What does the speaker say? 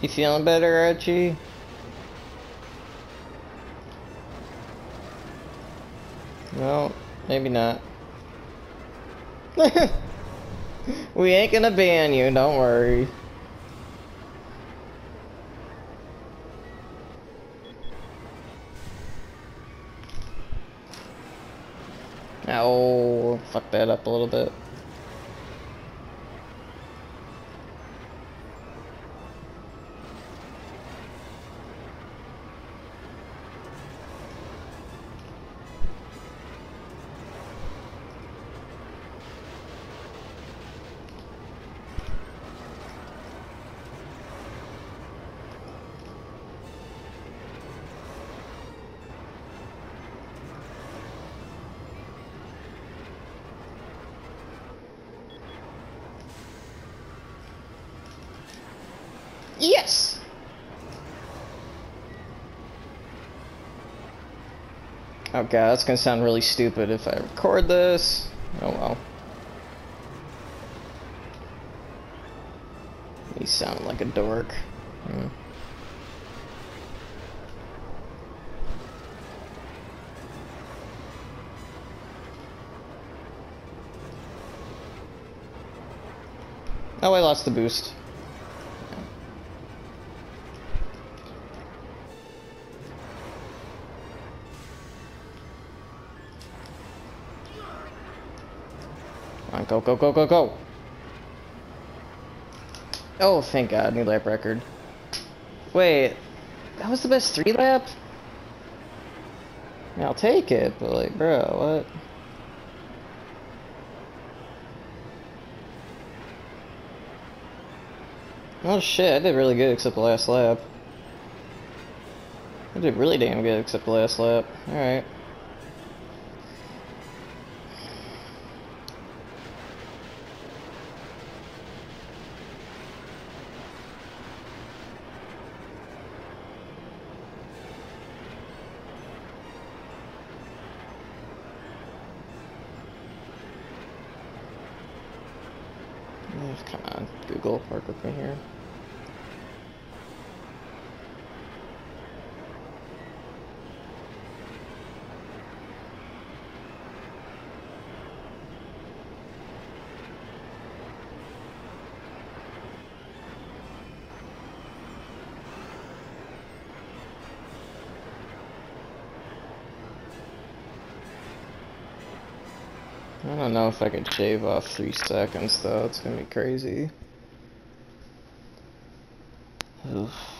You feeling better, Archie? No, maybe not. we ain't gonna ban you, don't worry. Oh, fuck that up a little bit. Yes! Oh god, that's gonna sound really stupid if I record this. Oh well. Me sounding like a dork. Hmm. Oh, I lost the boost. On, go, go, go, go, go. Oh, thank God, new lap record. Wait, that was the best three lap? I mean, I'll take it, but like, bro, what? Oh shit, I did really good except the last lap. I did really damn good except the last lap. Alright. Oh, come on, Google, work with me here. I don't know if I could shave off three seconds though, it's gonna be crazy. Oof.